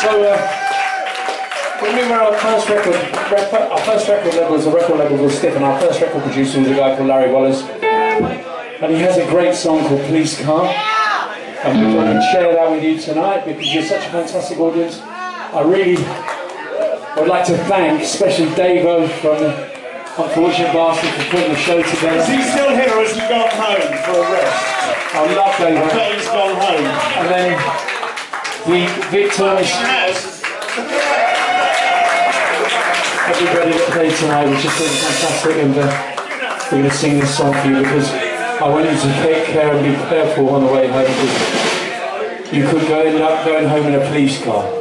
So, uh, when we were our first record, our first record label was a record label called Stiff, and our first record producer was a guy called Larry Wallis. And he has a great song called Police Car. And we thought we'd share that with you tonight because you're such a fantastic audience. I really would like to thank, especially Davo from the Unfortunate Bastard for putting the show Is together. he still here or has he gone home for a rest? I love I Davo. bet he's gone home. And then the victims, Yes. everybody that played tonight was just really fantastic and uh, we're going to sing this song for you because I want you to take care and be careful on the way home you could go end up going home in a police car.